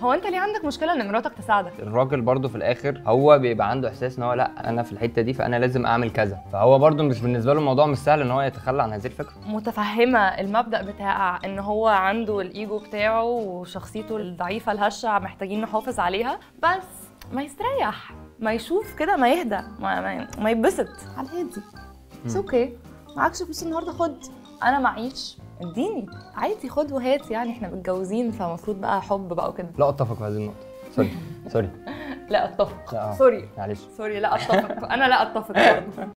هو انت ليه عندك مشكلة ان مراتك تساعدك؟ الراجل برضو في الآخر هو بيبقى عنده إحساس إن هو لأ أنا في الحتة دي فأنا لازم أعمل كذا. فهو برضو مش بالنسبة له الموضوع مش سهل إن هو يتخلى عن هذه الفكرة. متفهمة المبدأ بتاع إن هو عنده الإيجو بتاعه وشخصيته الضعيفة الهشة محتاجين نحافظ عليها بس ما يستريح ما يشوف كده ما يهدى ما, ما, ما يتبسط على الهادي بس أوكي معكش فلوس النهارده خد. أنا معيش. اديني. عادي خد وهات يعني إحنا متجوزين فالمفروض بقى حب بقى وكده. لا أتفق في هذه النقطة. sorry sorry لا أتفق. sorry معلش. sorry لا أتفق. أنا لا أتفق.